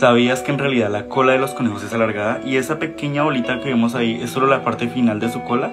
¿Sabías que en realidad la cola de los conejos es alargada y esa pequeña bolita que vemos ahí es solo la parte final de su cola?